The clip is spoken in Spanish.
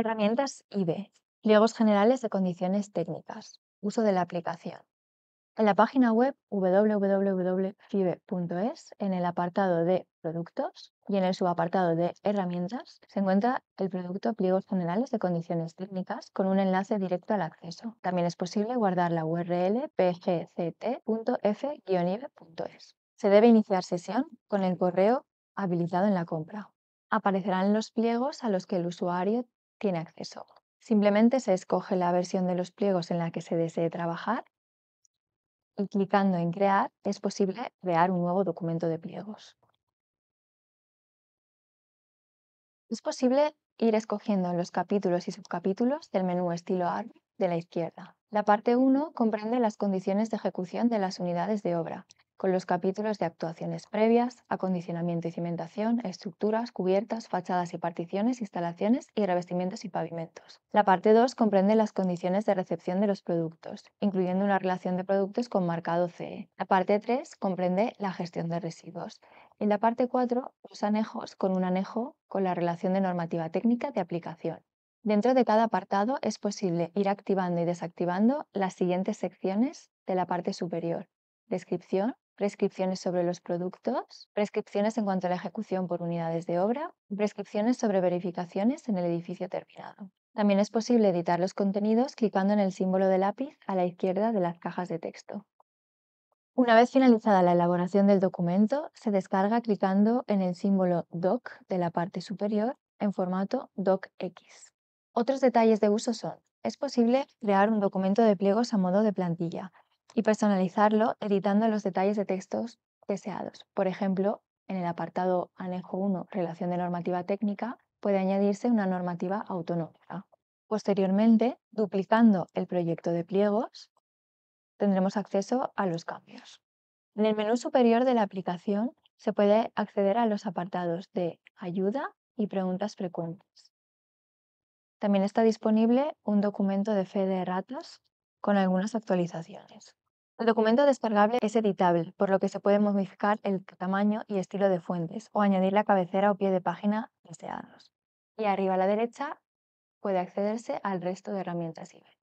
Herramientas IB. Pliegos generales de condiciones técnicas. Uso de la aplicación. En la página web www.fibe.es, en el apartado de Productos y en el subapartado de Herramientas, se encuentra el producto Pliegos generales de condiciones técnicas con un enlace directo al acceso. También es posible guardar la URL pgct.f-ibe.es. Se debe iniciar sesión con el correo habilitado en la compra. Aparecerán los pliegos a los que el usuario tiene acceso. Simplemente se escoge la versión de los pliegos en la que se desee trabajar y clicando en Crear es posible crear un nuevo documento de pliegos. Es posible ir escogiendo los capítulos y subcapítulos del menú estilo ARC de la izquierda. La parte 1 comprende las condiciones de ejecución de las unidades de obra con los capítulos de actuaciones previas, acondicionamiento y cimentación, estructuras, cubiertas, fachadas y particiones, instalaciones y revestimientos y pavimentos. La parte 2 comprende las condiciones de recepción de los productos, incluyendo una relación de productos con marcado CE. La parte 3 comprende la gestión de residuos. Y la parte 4, los anejos con un anejo con la relación de normativa técnica de aplicación. Dentro de cada apartado es posible ir activando y desactivando las siguientes secciones de la parte superior. Descripción, prescripciones sobre los productos, prescripciones en cuanto a la ejecución por unidades de obra prescripciones sobre verificaciones en el edificio terminado. También es posible editar los contenidos clicando en el símbolo de lápiz a la izquierda de las cajas de texto. Una vez finalizada la elaboración del documento, se descarga clicando en el símbolo DOC de la parte superior en formato DOCX. Otros detalles de uso son, es posible crear un documento de pliegos a modo de plantilla, y personalizarlo editando los detalles de textos deseados. Por ejemplo, en el apartado Anejo 1, Relación de normativa técnica, puede añadirse una normativa autonómica. Posteriormente, duplicando el proyecto de pliegos, tendremos acceso a los cambios. En el menú superior de la aplicación se puede acceder a los apartados de ayuda y preguntas frecuentes. También está disponible un documento de fe de ratas con algunas actualizaciones. El documento descargable es editable, por lo que se puede modificar el tamaño y estilo de fuentes o añadir la cabecera o pie de página deseados. Y arriba a la derecha puede accederse al resto de herramientas IBE.